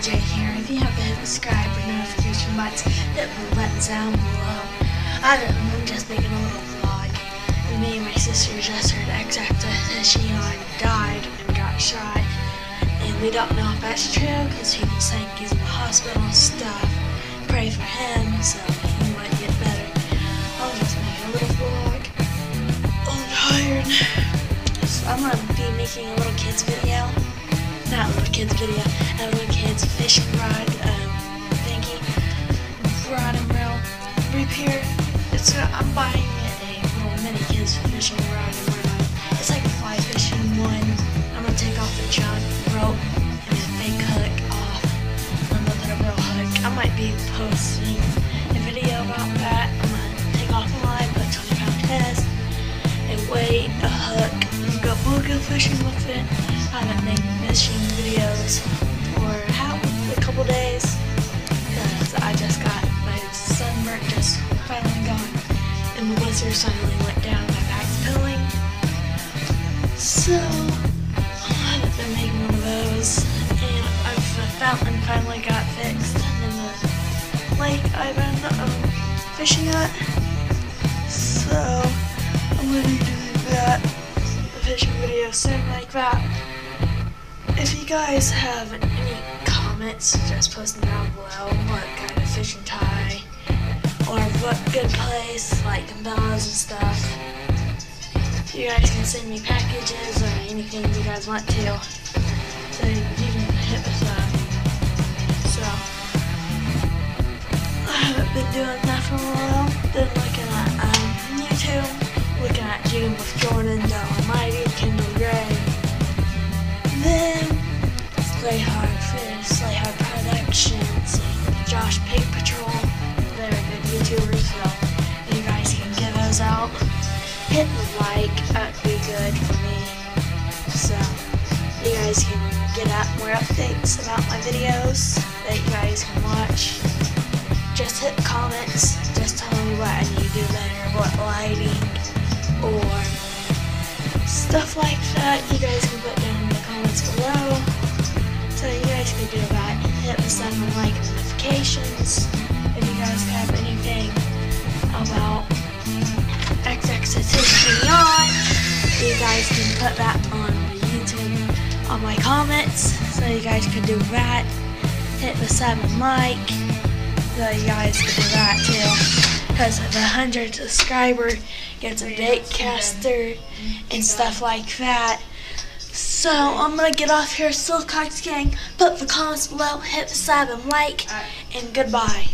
AJ here. If you haven't subscribe or notification buttons, hit the button down below. I don't know, I'm just making a little vlog. Me and my sister just heard exact that she died and got shot. And we don't know if that's true because people saying he's in the hospital and stuff. Pray for him so he might get better. I'll just make a little vlog. I'm tired. So I'm gonna be making a little kids video not a little kids video, repair. It's uh, I'm buying a little mini kids fishing rod and reel. It's like fly fishing one. I'm gonna take off the junk rope and a fake hook off. I'm gonna put a real hook. I might be posting a video about that. I'm gonna take off the line, put 20 pound test, a weight, a hook, and go booger fishing with it. I haven't made fishing videos and the blizzard finally went down. My back's pilling, so I haven't been making one of those. And I've the fountain finally got fixed in the lake I've been um, fishing at. So I'm gonna be doing that a fishing video soon like that. If you guys have any comments, just post them down below. What kind of fishing what good place like umbrellas and stuff. You guys can send me packages or anything you guys want to. So you can hit us up. So I haven't been doing that for a while. Hit the like, that'd be good for me. So you guys can get out more updates about my videos that you guys can watch. Just hit comments, just tell me what I need to do better, what lighting, or stuff like that. You guys can put down in the comments below. So you guys can do that. and Hit the seven like notifications put that on YouTube on my comments. So you guys can do that. Hit the seven like. So you guys can do that too. Because the 100 subscriber gets a bait caster and stuff like that. So I'm gonna get off here, Silcox Gang. Put the comments below, hit the sub and like, and goodbye.